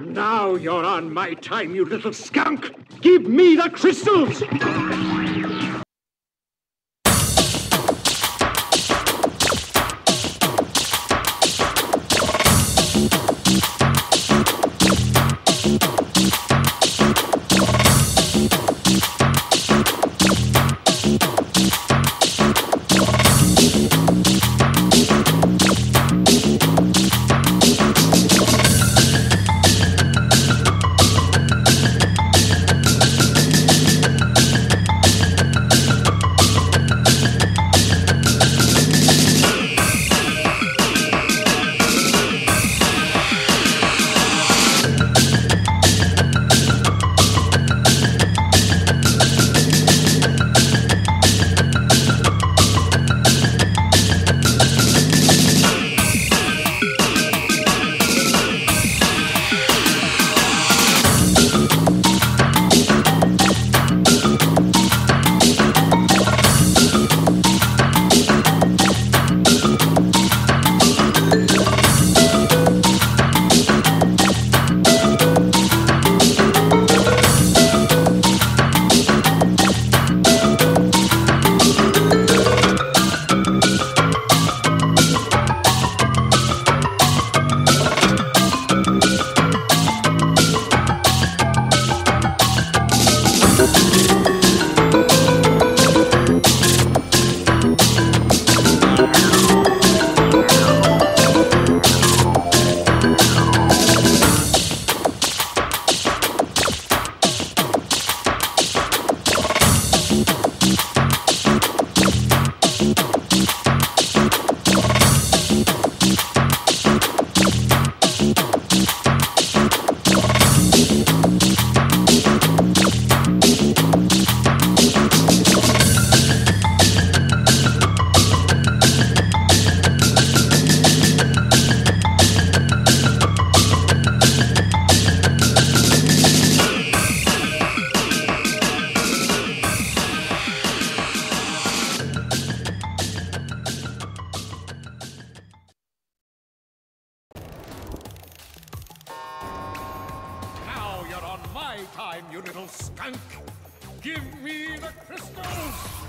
Now you're on my time, you little skunk! Give me the crystals! Time, you little skunk. Give me the crystals.